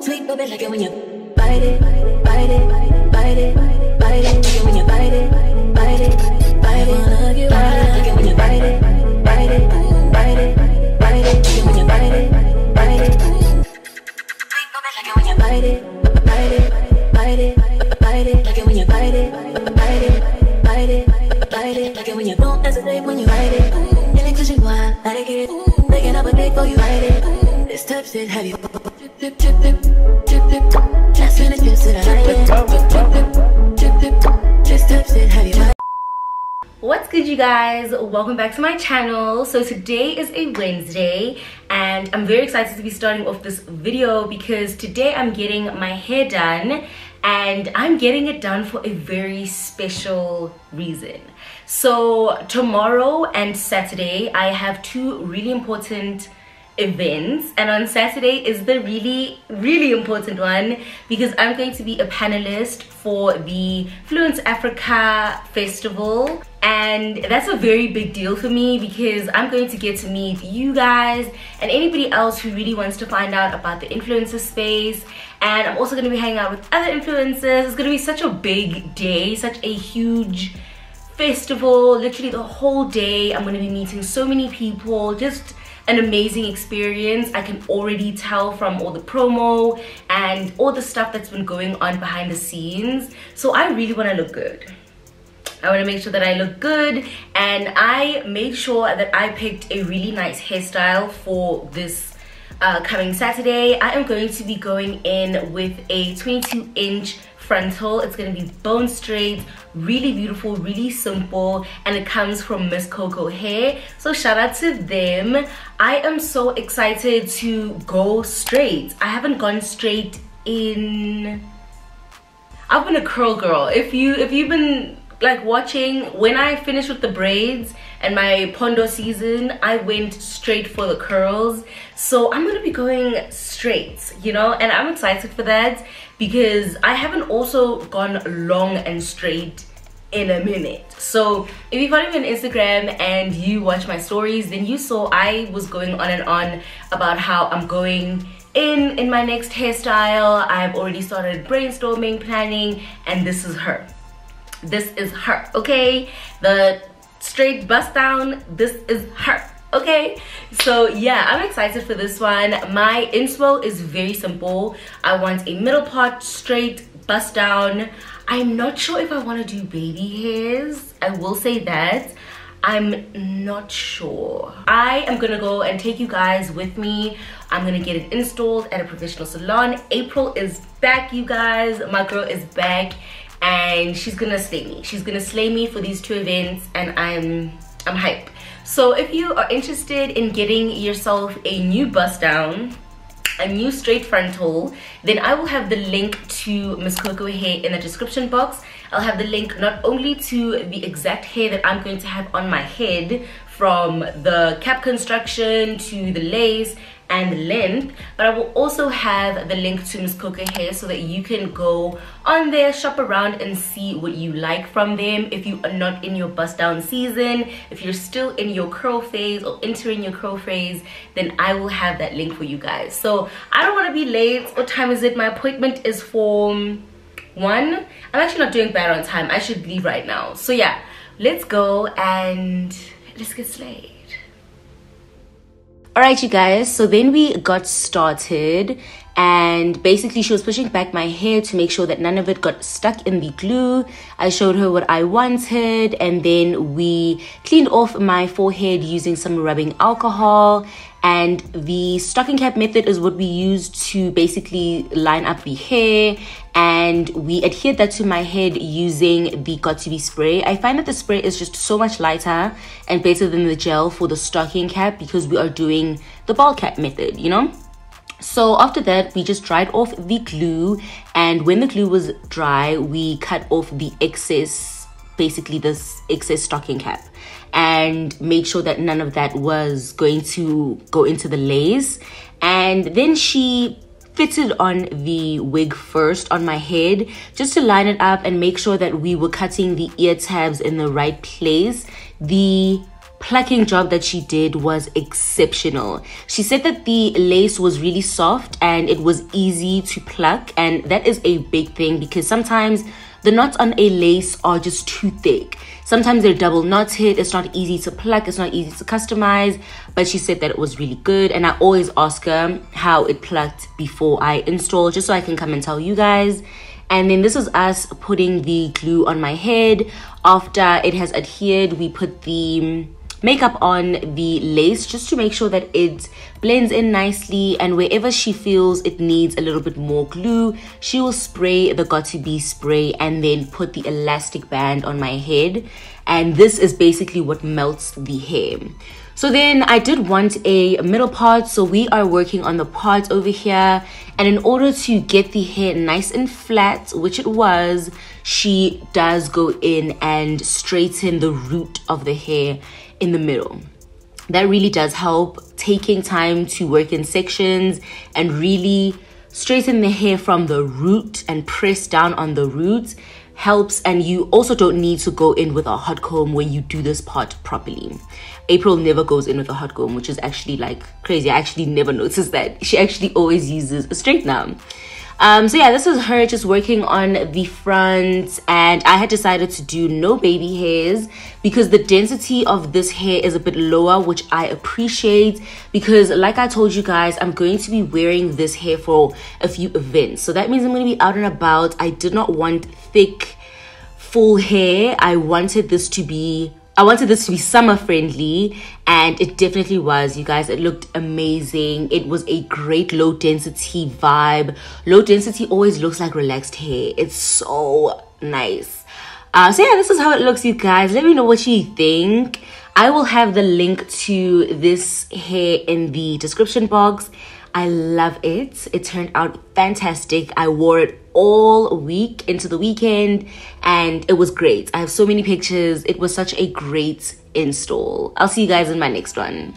Sweet but like it when you bite it, bite it, bite it, bite it, like it when you bite it, bite it, bite it, bite it, like it when you bite it, bite it, bite it, bite it, like it when you bite it, bite it. Sweet but like it when you bite it, bite it, bite it, bite it, like it when you bite it, bite it, bite it, bite it, like it when you don't hesitate when you bite it. Feeling cushion wide, like it, making up a date for you bite it. Just finish What's good you guys? Welcome back to my channel. So today is a Wednesday and I'm very excited to be starting off this video because today I'm getting my hair done and I'm getting it done for a very special reason. So tomorrow and Saturday I have two really important events and on saturday is the really really important one because i'm going to be a panelist for the fluence africa festival and that's a very big deal for me because i'm going to get to meet you guys and anybody else who really wants to find out about the influencer space and i'm also going to be hanging out with other influencers. It's going to be such a big day such a huge festival literally the whole day. I'm going to be meeting so many people just an amazing experience. I can already tell from all the promo and all the stuff that's been going on behind the scenes. So I really want to look good. I want to make sure that I look good and I made sure that I picked a really nice hairstyle for this uh, coming Saturday. I am going to be going in with a 22 inch frontal. It's gonna be bone straight really beautiful really simple and it comes from miss coco hair. So shout out to them. I am so excited to go straight. I haven't gone straight in i've been a curl girl. If you if you've been like watching when i finish with the braids and my pondo season i went straight for the curls. So i'm gonna be going straight you know and i'm excited for that because i haven't also gone long and straight in a minute. So if you follow me on instagram and you watch my stories then you saw i was going on and on about how i'm going in in my next hairstyle. I've already started brainstorming planning and this is her. This is her okay? The straight bust down this is her okay so yeah i'm excited for this one my inspo is very simple i want a middle part straight bust down i'm not sure if i want to do baby hairs i will say that I'm not sure. I am gonna go and take you guys with me. I'm gonna get it installed at a professional salon. April is back, you guys. My girl is back and she's gonna slay me. She's gonna slay me for these two events and i'm i'm hype so if you are interested in getting yourself a new bust down a new straight frontal then i will have the link to miss coco hair in the description box. I'll have the link not only to the exact hair that i'm going to have on my head from the cap construction to the lace and length but i will also have the link to miss coco hair so that you can go on there shop around and see what you like from them. If you are not in your bust down season if you're still in your curl phase or entering your curl phase then i will have that link for you guys. So i don't want to be late. What time is it? My appointment is for one. I'm actually not doing bad on time. I should leave right now. So yeah let's go and let's get slayed all right you guys. So then we got started and basically she was pushing back my hair to make sure that none of it got stuck in the glue. I showed her what i wanted and then we cleaned off my forehead using some rubbing alcohol. And the stocking cap method is what we use to basically line up the hair. And we adhered that to my head using the got2b spray. I find that the spray is just so much lighter and better than the gel for the stocking cap because we are doing the ball cap method you know so after that we just dried off the glue. And when the glue was dry we cut off the excess basically this excess stocking cap. And made sure that none of that was going to go into the lace. And then she fitted on the wig first on my head just to line it up and make sure that we were cutting the ear tabs in the right place. The plucking job that she did was exceptional. She said that the lace was really soft and it was easy to pluck, and that is a big thing because sometimes the knots on a lace are just too thick. Sometimes they're double knotted, it's not easy to pluck, it's not easy to customize, but she said that it was really good. And I always ask her how it plucked before I install, just so I can come and tell you guys. And then this is us putting the glue on my head. After it has adhered, we put the makeup on the lace just to make sure that it blends in nicely and wherever she feels it needs a little bit more glue she will spray the Got2b spray and then put the elastic band on my head. And this is basically what melts the hair. So then I did want a middle part. So we are working on the part over here. And in order to get the hair nice and flat which it was she does go in and straighten the root of the hair in the middle. That really does help taking time to work in sections and really straighten the hair from the root and press down on the roots helps and you also don't need to go in with a hot comb when you do this part properly. April never goes in with a hot comb which is actually like crazy. I actually never noticed that. She actually always uses a straightener. Um, so yeah, this is her just working on the front and I had decided to do no baby hairs because the density of this hair is a bit lower, which I appreciate because like I told you guys, I'm going to be wearing this hair for a few events. So that means I'm going to be out and about. I did not want thick, full hair. I wanted this to be I wanted this to be summer friendly and it definitely was you guys. It looked amazing. It was a great low density vibe. Low density always looks like relaxed hair. It's so nice. Uh, so yeah this is how it looks you guys. Let me know what you think. I will have the link to this hair in the description box I love it. It turned out fantastic. I wore it all week into the weekend and it was great. I have so many pictures. It was such a great install. I'll see you guys in my next one.